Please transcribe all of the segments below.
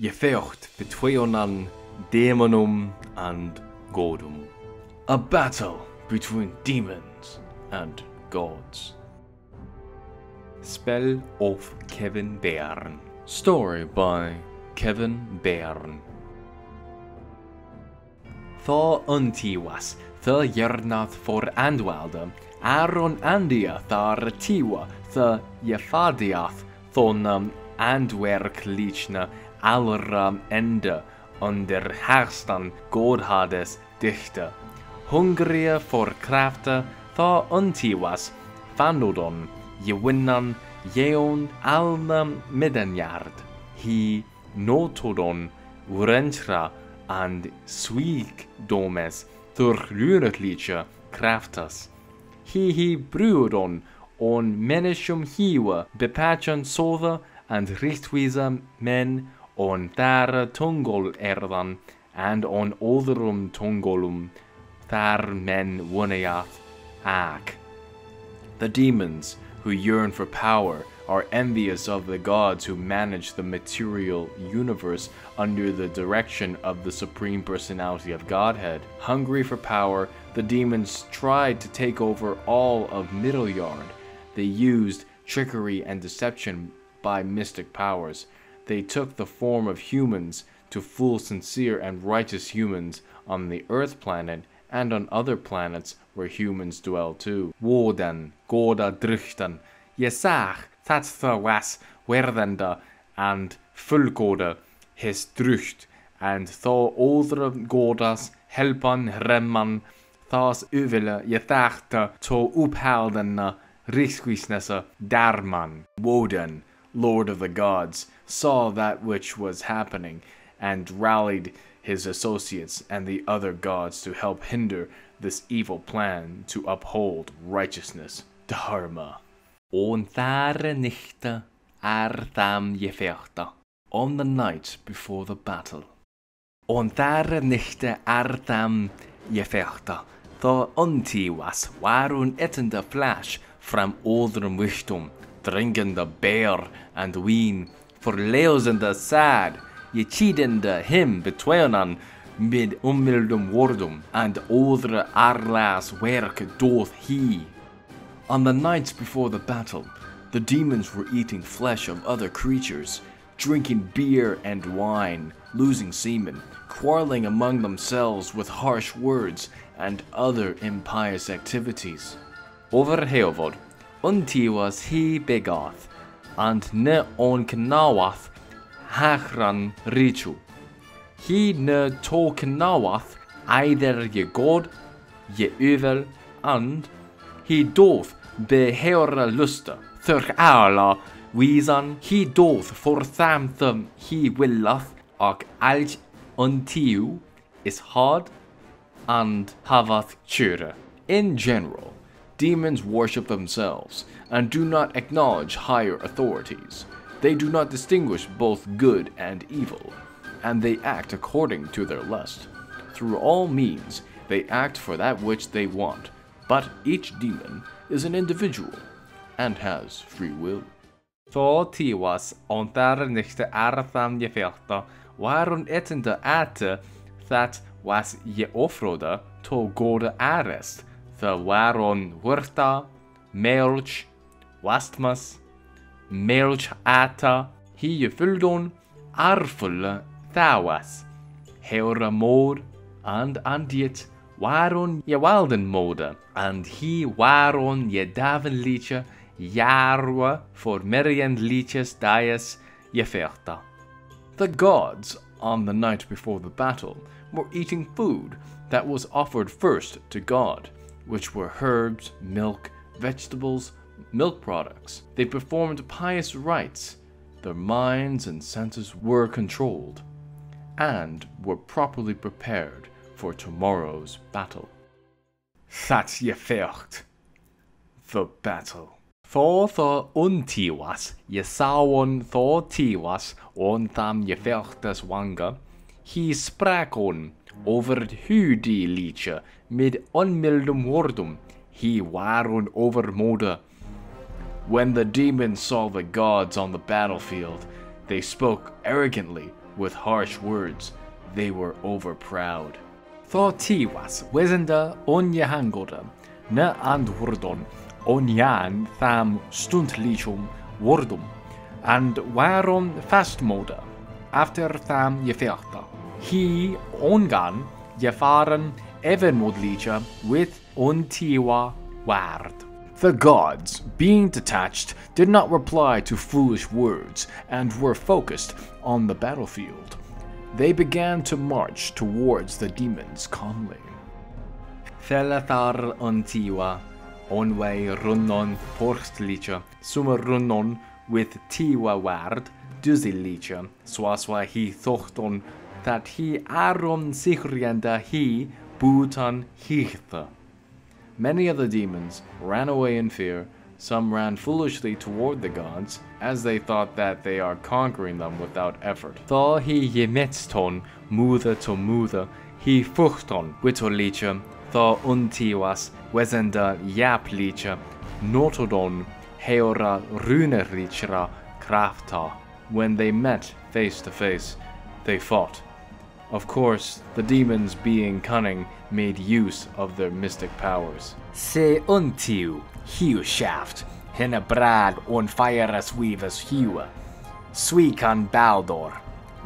gefecht between demonum and godum. A battle between demons and gods. Spell of Kevin Byrne. Story by Kevin Byrne. Tha untiwas, tha yernath for andwalda, Aaron andia thar tiwa, tha yefadiath, thonam um, andwerk lichna, alra ende, under herstan godhades dichte. Hungrier for krafte, tha untiwas, fanodon, Jewinnan, Jeon, Alma, Middenjard, Hi, Notodon, Urentra, and Sweek Domes, Thurrurutliche, Kraftas. Hi Bruodon, on Menishum Hiwa, Bepachan Sova, and Richtwiza Men, on Thara Tungol Erdan, and on Olderum Tungolum, Thar Men Wuneath, Ak. The demons, who yearn for power are envious of the gods who manage the material universe under the direction of the Supreme Personality of Godhead. Hungry for power, the demons tried to take over all of Middle Yard. They used trickery and deception by mystic powers. They took the form of humans to fool sincere and righteous humans on the Earth planet and on other planets where humans dwell too. Woden, Goda Drichten, Yesach, Tatha was Werdenda, and Fulgoda, his Drucht, and Tho Odre Godas, Helpan, Remman, Thas Uvele, Yethachta, To Uphaldenna, Riksquisnessa, Darman, Woden, Lord of the Gods, saw that which was happening, and rallied his associates and the other gods to help hinder this evil plan to uphold righteousness, Dharma. On thare nichte ar tham gefechta, on the night before the battle. On thare nichte ar tham the unti was warun etende flash from oldrum wichtum, drinkende bear and ween, for leusende sad, je cheatende him betweenan mid ummildum wardum, and odre arlas werk doth he. On the nights before the battle, the demons were eating flesh of other creatures, drinking beer and wine, losing semen, quarreling among themselves with harsh words and other impious activities. Over Heovod, unti was he begoth, and ne on knawath hachran richu. He ne to knawath either ye god, ye uvel, and he doth beheora lusta, thurch aala, wisan, he doth for thamthum he willeth, och alch untiu is hard and havath chure. In general, demons worship themselves and do not acknowledge higher authorities. They do not distinguish both good and evil, and they act according to their lust. Through all means, they act for that which they want, but each demon is an individual and has free will. Thor tiwas on daar nichte artham je velta, waarom etende that was je ofrode to gode arest, the Waron wurta, melch, wastmas, melch ata, hi je fuldon, arfulle thawas, heura mod, and andiet, Waron je walden and he Waron je jarwa for meriend liedjes dias je. The gods, on the night before the battle, were eating food that was offered first to God, which were herbs, milk, vegetables, milk products. They performed pious rites. Their minds and senses were controlled and were properly prepared for tomorrow's battle. That ye fecht. The battle. Thor the untiwas, ye sawon Thor tiwas, on tham ye fechtas wanga. He sprak over hudi licha, mid onmildum wordum, he waron over moda. When the demons saw the gods on the battlefield, they spoke arrogantly with harsh words. They were overproud. Tho tiwas wesenda onyahangoda, na andwurdon, onyan tham stuntlichum wordum, and waron fastmoda, after tham jeferta. He ongan jefaren evenmodlicha with ontiwa ward. The gods, being detached, did not reply to foolish words and were focused on the battlefield. They began to march towards the demons calmly. Felathar ontiwa, onway runnon porstlicha, summa runnon with tiwa ward, duzilicha, swaswa he thochton, that he aron sichrienda he butan hitha. Many of the demons ran away in fear, some ran foolishly toward the gods, as they thought that they are conquering them without effort. Tha he yemetston, mutha to mutha, he fuchton, witolicha, tha untiwas, wesenda yaplicha, notodon, heora runerichra, krafta. When they met face to face, they fought. Of course, the demons, being cunning, made use of their mystic powers. Se untiu, hiu shaft, hinna brad on fire as fieras weavas hua. Suikan Baldor,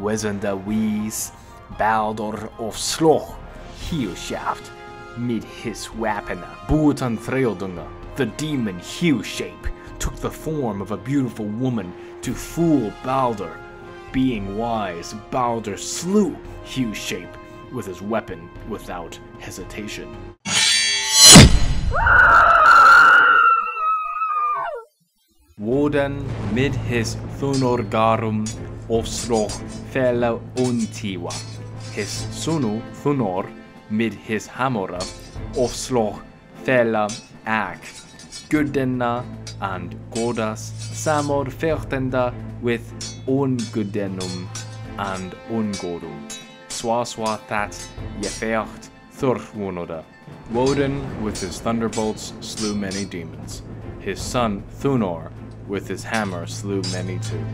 wesenda wees, Baldor of sloch, hiu shaft, mid his weapon, buutan threldunga. The demon Hugh shape took the form of a beautiful woman to fool Baldur. Being wise, Baldur slew Hugh shape with his weapon without hesitation. Woden mid his Thunorgarum Osloch fella untiwa. His sunu Thunor mid his Hamora Osloch fella ak. Gudenna and Godas Samor fertenda with Ungudenum and Ungodum. Swaswa that Yefecht Thurwonoda. Woden with his thunderbolts slew many demons. His son Thunor with his hammer slew many too.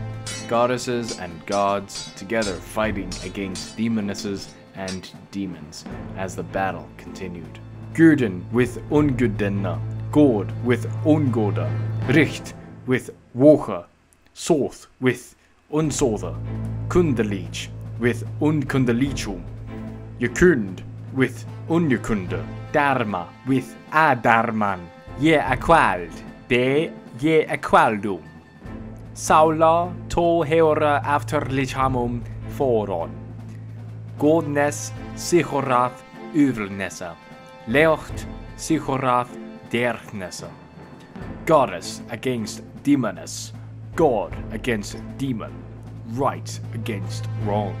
Goddesses and gods together fighting against demonesses and demons as the battle continued. Gurden with Ungudenna, God with Ungoda, Richt with Wocha, Soth with Unsotha, Kundalich with Unkundalichum, Yakund with Unyakunda, Dharma with Adarman, Ye Aquald, Be Ye Aqualdum, Saula to heora after lichamum foron, Godnes Sichorath Uvelnessa, Leocht Sichorath Derchnessa, Goddess against demoness, God against demon, right against wrong,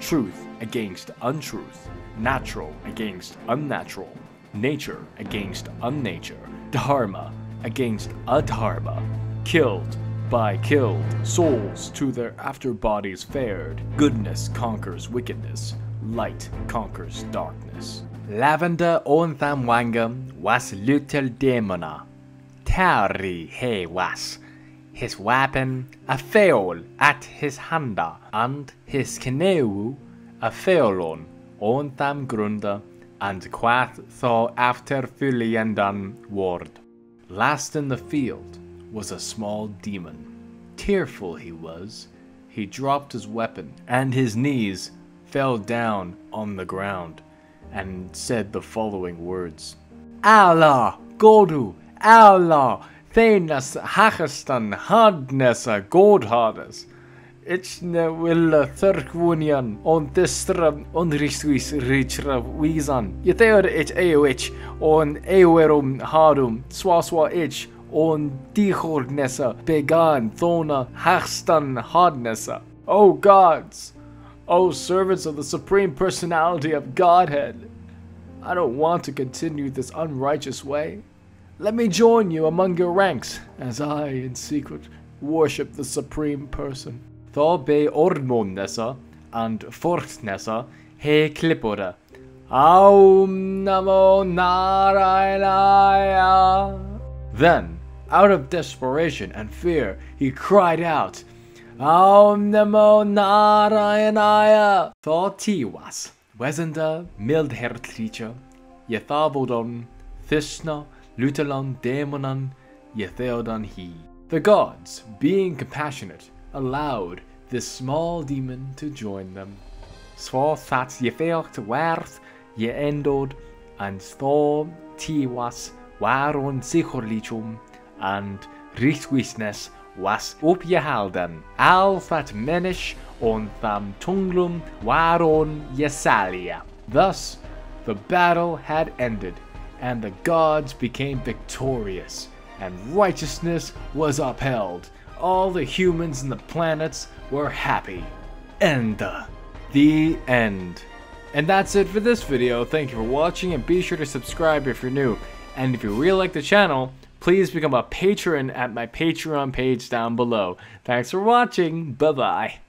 truth against untruth, natural against unnatural, nature against unnature, dharma against adharma, killed by killed, souls to their after bodies fared, goodness conquers wickedness, light conquers darkness. Lavender on Thamwanga was little demona, Tari he was, his weapon a feol at his handa, and his canoe a feolon on tham grunda, and quath so after fuliendan ward. Last in the field was a small demon. Tearful he was, he dropped his weapon, and his knees fell down on the ground, and said the following words Allah, Godu, Allah, Thanas Hakastan Hadnessa Godhades. Ichne willa thurkwunian on distra onristwis richra wisan. Yetheor ich eoich on eoerum harum swaswa ich on dichornessa began thona hachstan hadnessa. O gods! O servants of the Supreme Personality of Godhead! I don't want to continue this unrighteous way. Let me join you among your ranks, as I, in secret, worship the Supreme Person. Tho be Ordmonnessa and Fortnessa he Klippora. Aum Namo Narayana. Then, out of desperation and fear, he cried out, Om Namo Narayanaya. Thor Tiwas, Wesenda, Mildhertlicha, Yethabodon, Thishna, Daemonon, Yetheodon he. The gods, being compassionate, allowed this small demon to join them. Svar that Yefeocht werth, Ye endod, and Thor Tiwas, Waron Sichorlichum, and Richtwisnes was opgehalden, al that menish on tham tunglum waron Yesalia. Thus, the battle had ended, and the gods became victorious, and righteousness was upheld. All the humans and the planets were happy. End. The end. And that's it for this video. Thank you for watching and be sure to subscribe if you're new. And if you really like the channel, please become a patron at my Patreon page down below. Thanks for watching. Bye-bye.